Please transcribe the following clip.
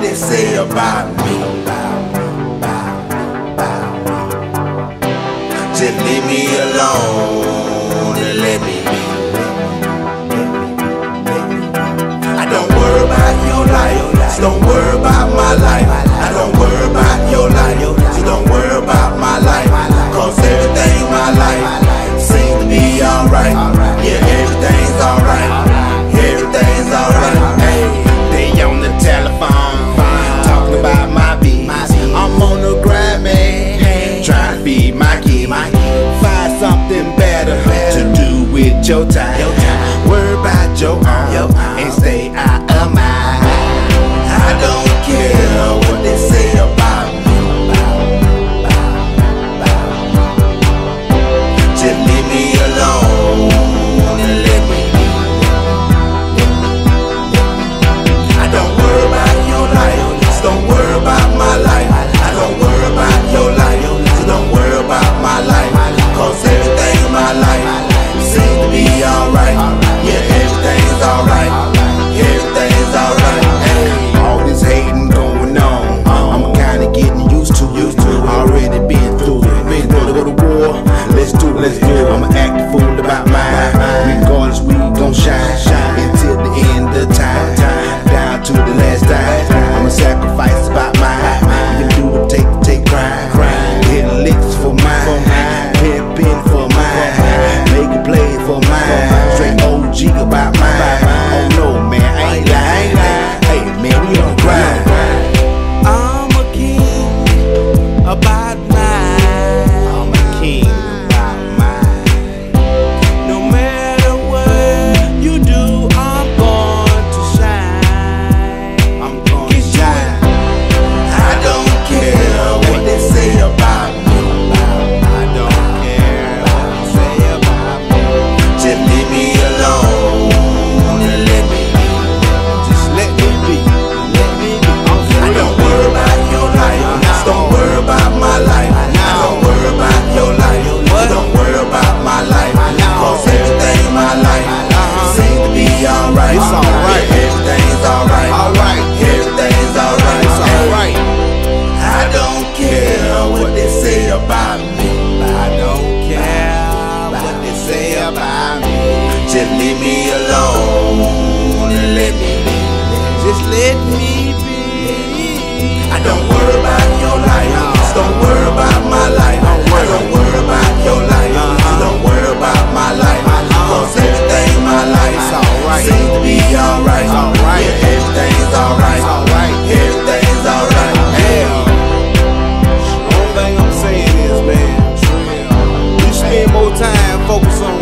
they say about me. Just leave me alone and let me be. your time. Don't worry about your life. Don't worry about my life. Don't worry about your life. Uh-huh. Don't worry about my life. Uh-huh. Seems to be alright. Yeah, everything's alright. Everything's alright. Only thing I'm saying is, man, we spend more time focused on